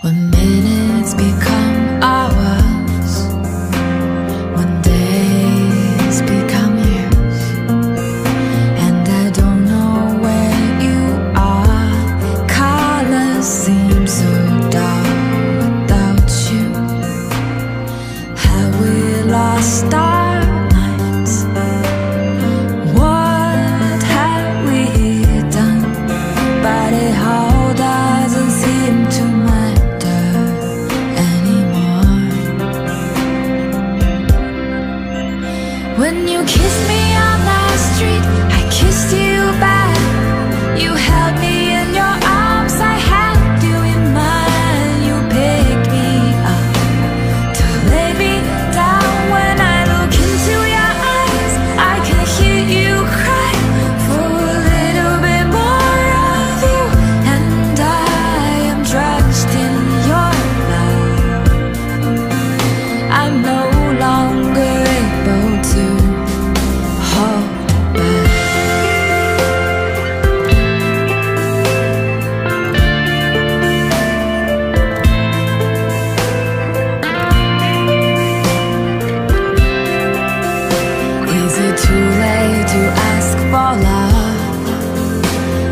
When minutes become kissed me on that street. I kissed you back. You held me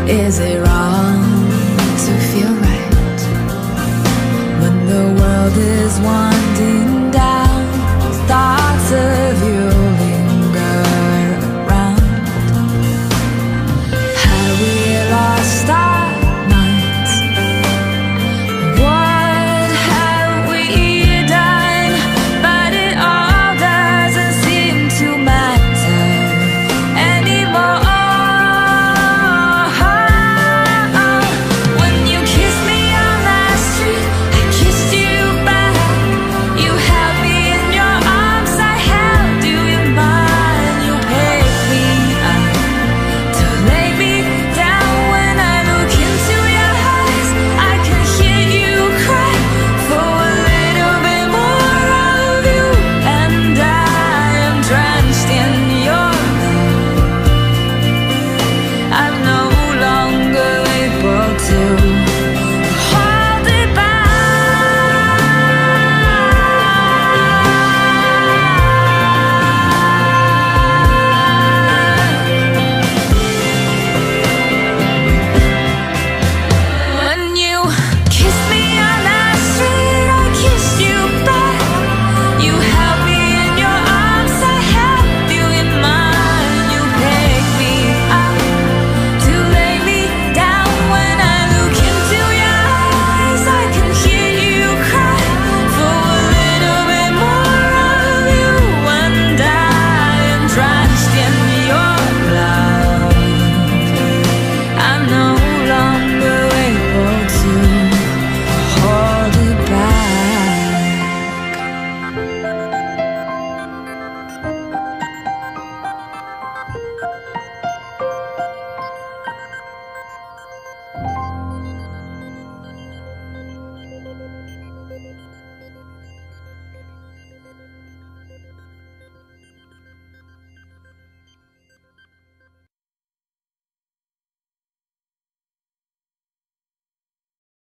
Is it wrong to feel right when the world is one?